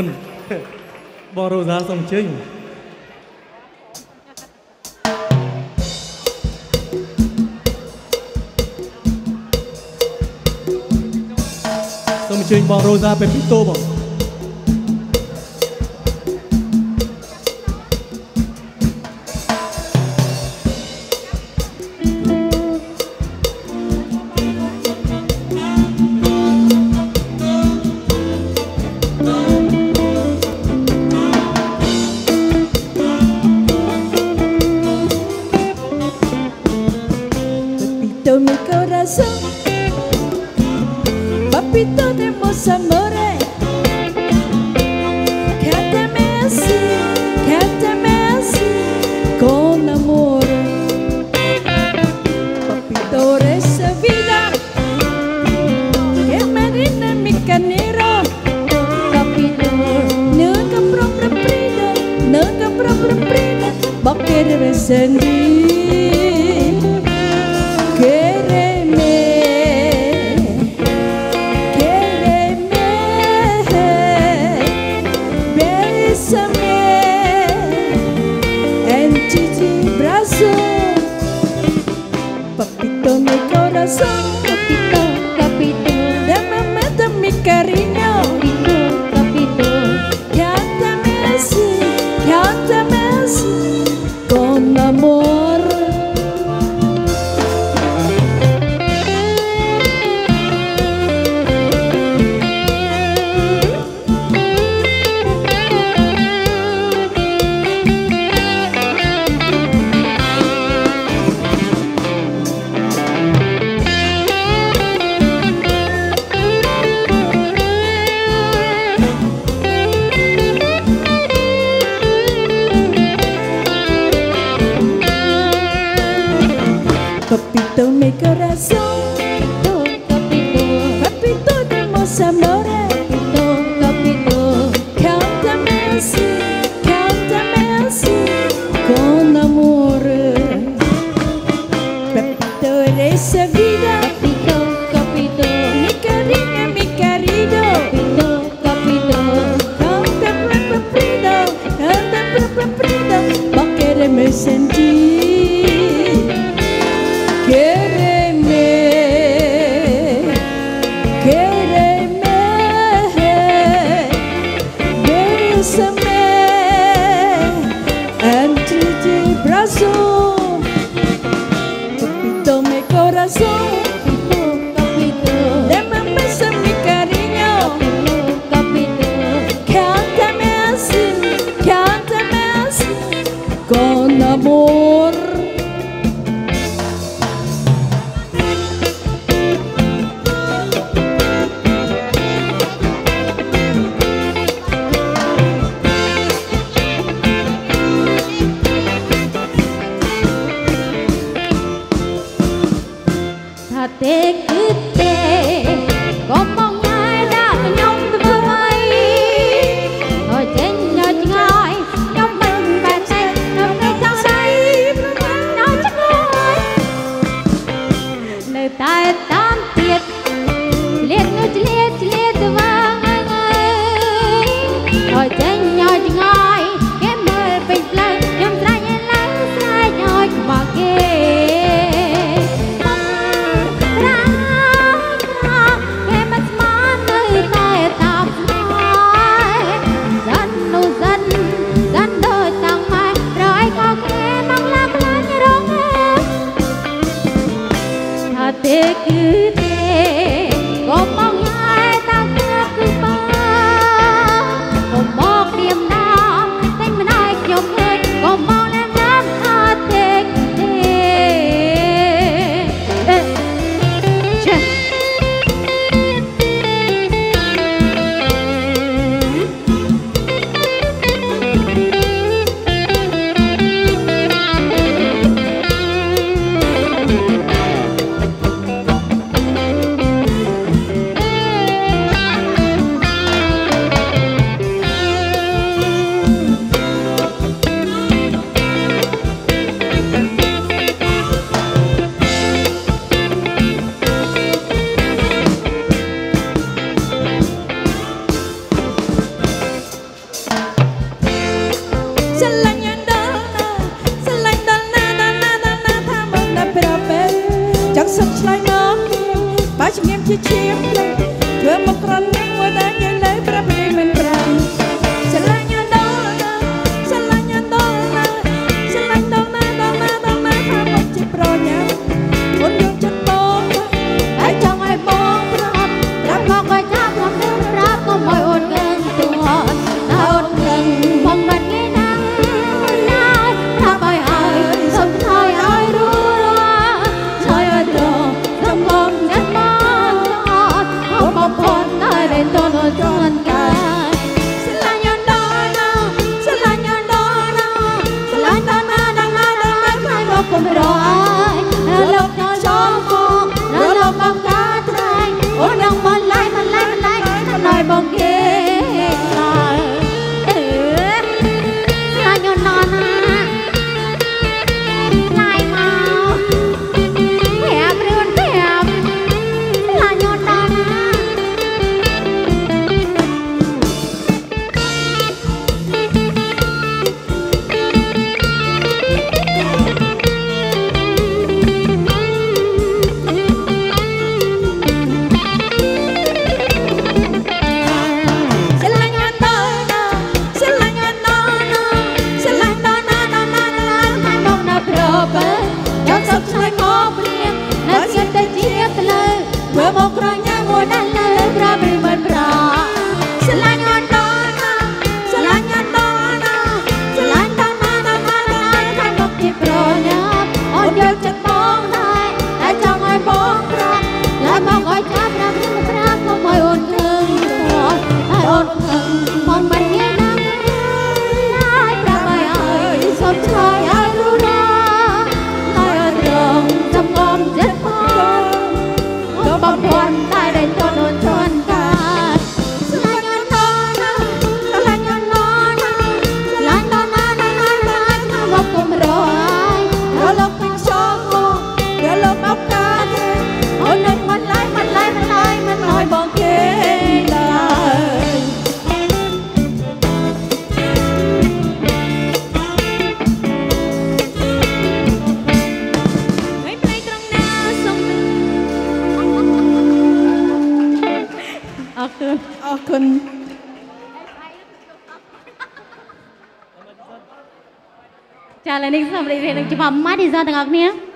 គុណបងរ៉ូសាសូមអញ្ជើញសូមអញ្ជើញបងរ៉ូសាពេលពីតូបង Papito mi corazón, papito de mis amores, cántame así, cántame así, con amor. Papito esa vida que marina mi canero, papito, nunca propria prida, nunca propria prida, va a querer sentir. Mi corazón, amor. देखते អរគុណចាឥឡូវនេះសូមរីករាយនឹងច្បាប់ម៉ាឌីសនទាំងអស់គ្នា